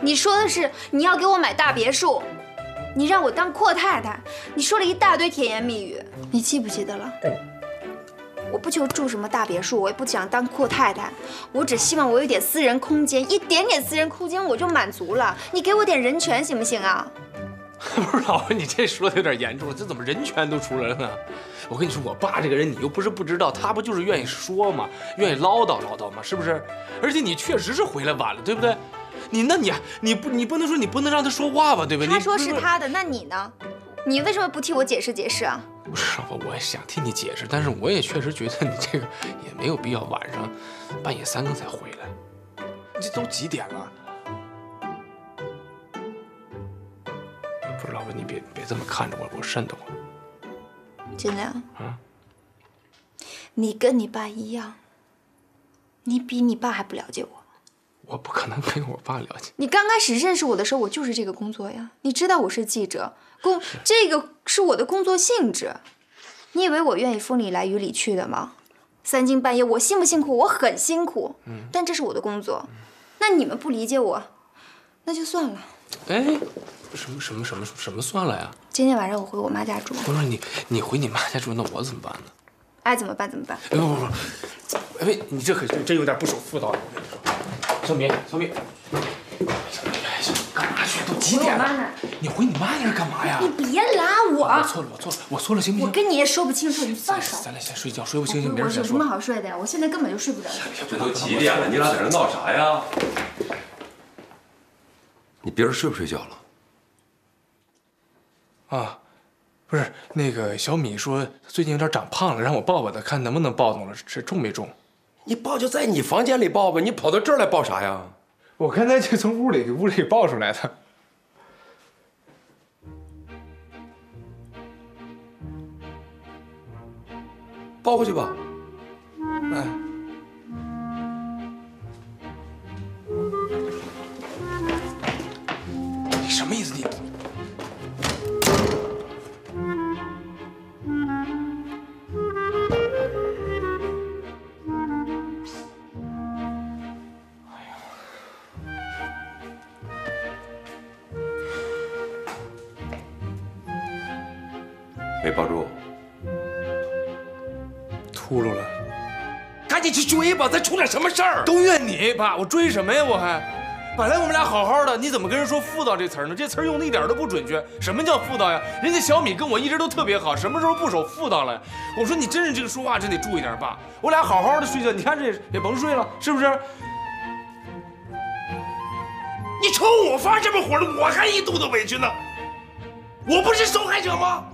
你说的是你要给我买大别墅，你让我当阔太太，你说了一大堆甜言蜜语，你记不记得了？我不求住什么大别墅，我也不想当阔太太，我只希望我有点私人空间，一点点私人空间我就满足了。你给我点人权行不行啊？不是老婆，你这说的有点严重了，这怎么人权都出来了呢？我跟你说，我爸这个人你又不是不知道，他不就是愿意说嘛，愿意唠叨唠叨嘛，是不是？而且你确实是回来晚了，对不对？你那你你不你不能说你不能让他说话吧，对不对？他说是他的，那你呢？你为什么不替我解释解释啊？不是我，我也想替你解释，但是我也确实觉得你这个也没有必要晚上半夜三更才回来。这都几点了？不是老婆，你别别这么看着我，我瘆得慌。金良，啊你跟你爸一样，你比你爸还不了解我。我不可能跟我爸了解。你刚开始认识我的时候，我就是这个工作呀。你知道我是记者，工这个是我的工作性质。你以为我愿意风里来雨里去的吗？三更半夜，我辛不辛苦？我很辛苦，嗯但这是我的工作。那你们不理解我，那就算了。哎，什么什么什么什么算了呀？今天晚上我回我妈家住，不是你你回你妈家住，那我怎么办呢？爱怎么办怎么办。哎不不不，哎你这可真有点不守妇道了。我跟你说，小米小米，哎干嘛去？都几点了？你回你妈那儿干嘛呀？你别拉我我，错了我错了我错了，行不行？我跟你也说不清楚，你放手。咱俩先睡觉，睡不清醒明我有什么儿再说。好睡的呀？我现在根本就睡不着。这都几点了？你俩在这闹啥呀？你别人睡不睡觉了？啊，不是那个小米说最近有点长胖了，让我抱抱他，看能不能抱动了，这重没重？你抱就在你房间里抱吧，你跑到这儿来抱啥呀？我刚才就从屋里屋里抱出来的。抱回去吧。哎，没抱住，秃噜了。赶紧去追吧，再出点什么事儿？都怨你爸，我追什么呀？我还，本来我们俩好好的，你怎么跟人说妇道这词儿呢？这词儿用的一点都不准确。什么叫妇道呀？人家小米跟我一直都特别好，什么时候不守妇道了？我说你真是这个说话真得注意点，爸。我俩好好的睡觉，你看这也甭睡了，是不是？你冲我发这么火了，我还一肚子委屈呢。我不是受害者吗？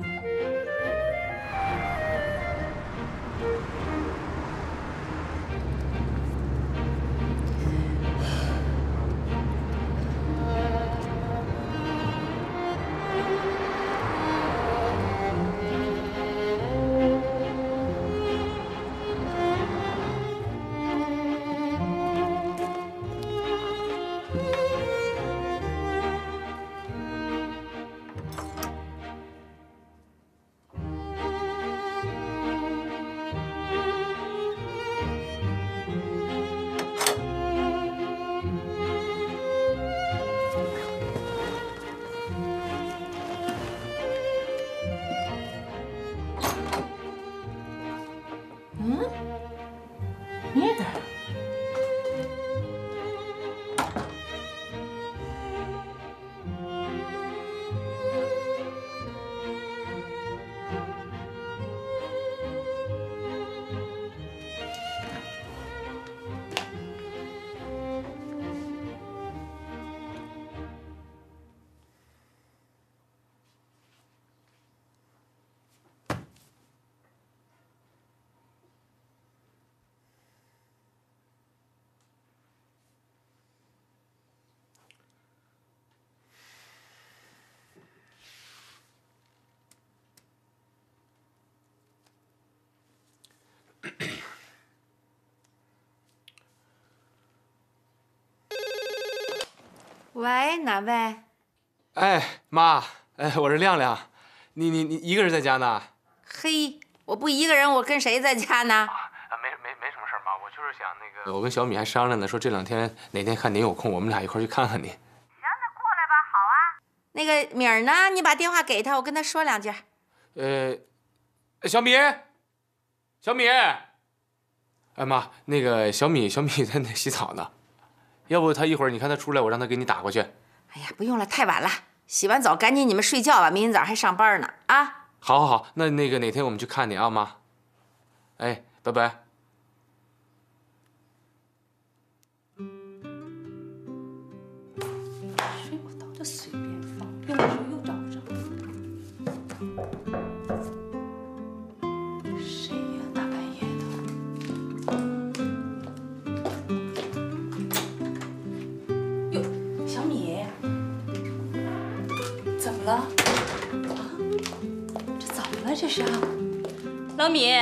喂，哪位？哎，妈，哎，我是亮亮，你你你一个人在家呢？嘿，我不一个人，我跟谁在家呢？啊，没没没什么事儿，妈，我就是想那个，我跟小米还商量呢，说这两天哪天看您有空，我们俩一块去看看您。行，那过来吧，好啊。那个米儿呢？你把电话给他，我跟他说两句。呃，小米，小米，哎妈，那个小米，小米在那洗澡呢，要不他一会儿你看他出来，我让他给你打过去。哎呀，不用了，太晚了，洗完澡赶紧你们睡觉吧，明天早上还上班呢啊。好，好，好，那那个哪天我们去看你啊，妈。哎，拜拜。水果刀就随便放，用老米。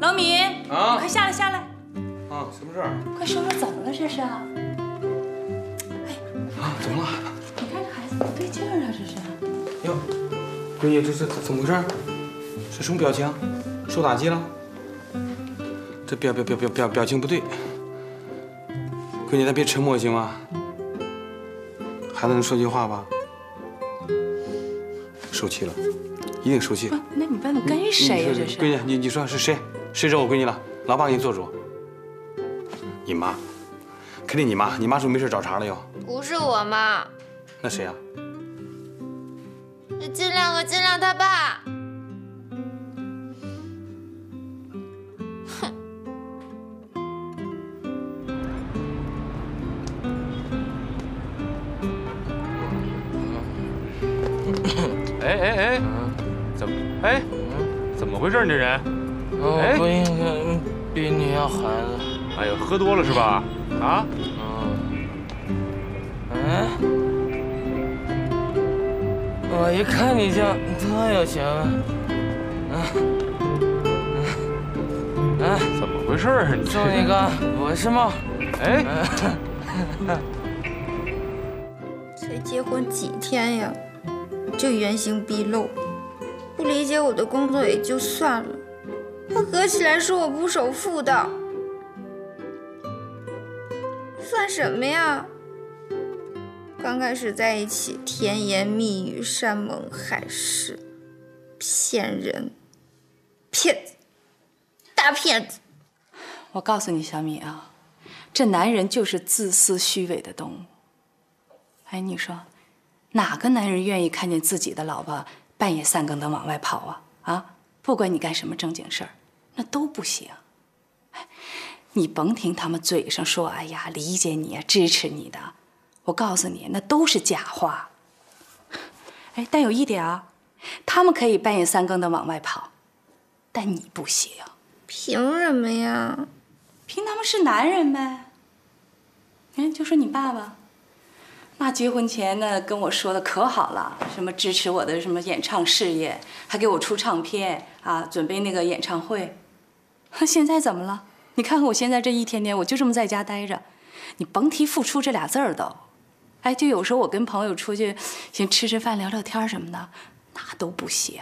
老米，啊，快下来下来！啊，什么事儿？快说说怎么了这是？哎，啊，怎么了？你看这孩子不对劲儿啊，这是。哟，闺女，这是怎么回事？这什么表情？受打击了？这表表表表表表情不对。闺女，咱别沉默行吗？孩子能说句话吧？受气了，一定受气。那你问的跟谁呀？这是？闺女，你你说是谁？谁惹我闺女了？老爸给你做主。你妈，肯定你妈。你妈是不是没事找茬了又？不是我妈。那谁啊？是金亮和金亮他爸。哼。哎哎哎，怎么？哎，怎么回事？你这人？我不应该逼你要孩子。哎呦，喝多了是吧？啊？嗯。我一看你就特有钱啊！嗯。怎么回事啊？你送你个博士帽。哎。才结婚几天呀，就原形毕露，不理解我的工作也就算了。他合起来说我不守妇道，算什么呀？刚开始在一起，甜言蜜语，山盟海誓，骗人，骗子，大骗子！我告诉你，小米啊，这男人就是自私虚伪的动物。哎，你说，哪个男人愿意看见自己的老婆半夜三更的往外跑啊？啊，不管你干什么正经事儿。那都不行，你甭听他们嘴上说，哎呀，理解你啊，支持你的。我告诉你，那都是假话。哎，但有一点啊，他们可以半夜三更的往外跑，但你不行。凭什么呀？凭他们是男人呗。你看，就说你爸爸，妈结婚前呢跟我说的可好了，什么支持我的什么演唱事业，还给我出唱片啊，准备那个演唱会。现在怎么了？你看看我现在这一天天，我就这么在家待着，你甭提付出这俩字儿都。哎，就有时候我跟朋友出去，先吃吃饭、聊聊天什么的，那都不行。